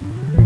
Mm-hmm.